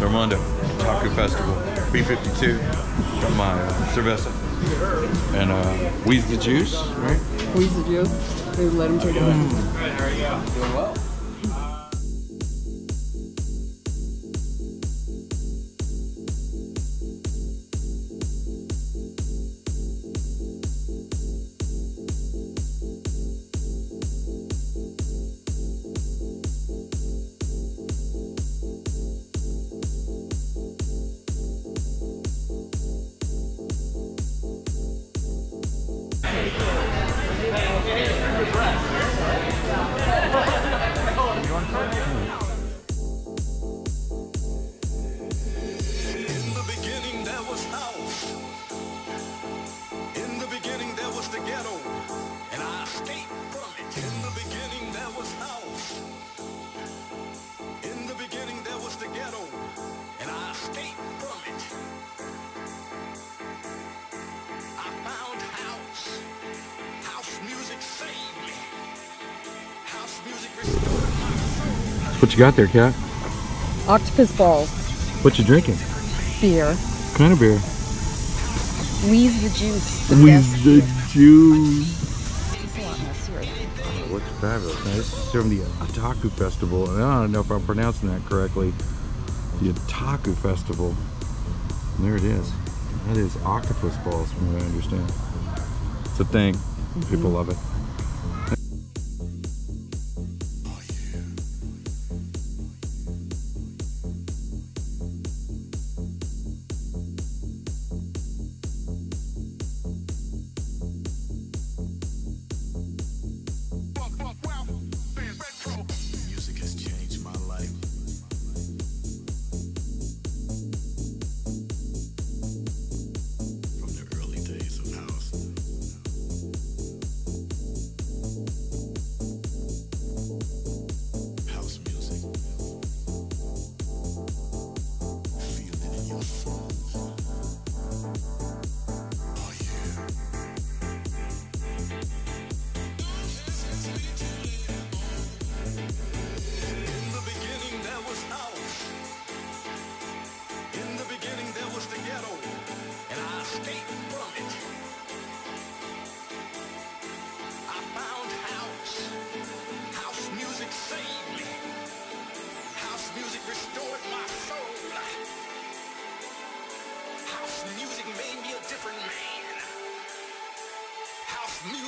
Armando Taku Festival, B52, my uh, cerveza, and uh, Wheeze the Juice, right? Wheeze the juice. Let him take it. Doing well. What you got there, Cat? Octopus balls. What you drinking? Beer. kind of beer? Wheeze the juice. The With the beer. juice. It's a lot messier. It looks fabulous. Now, this is from the Otaku Festival, and I don't know if I'm pronouncing that correctly. The Otaku Festival. And there it is. That is octopus balls, from what I understand. It's a thing. People mm-hmm. love it.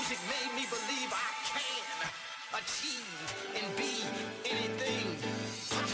Music made me believe I can achieve and be anything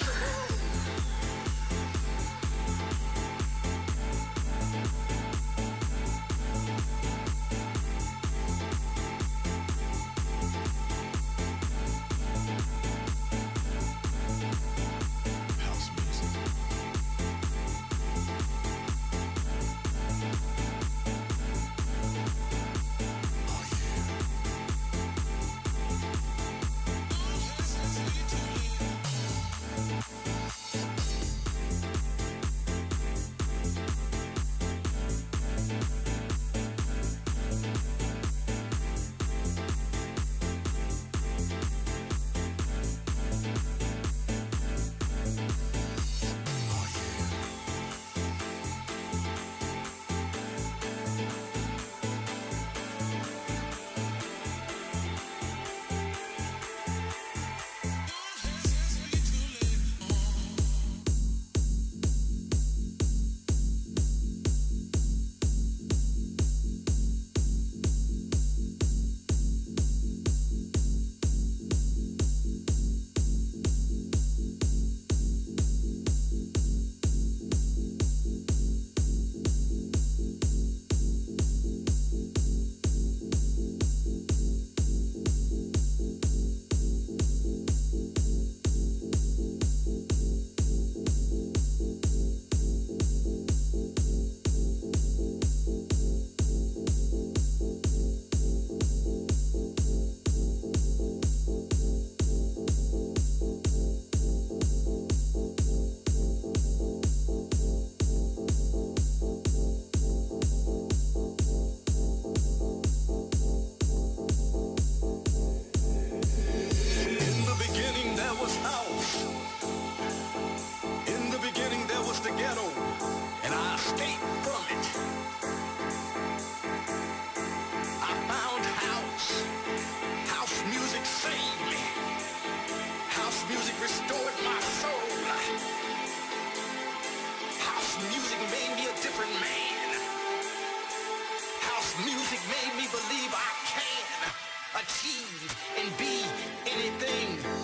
Music made me believe I can achieve and be anything.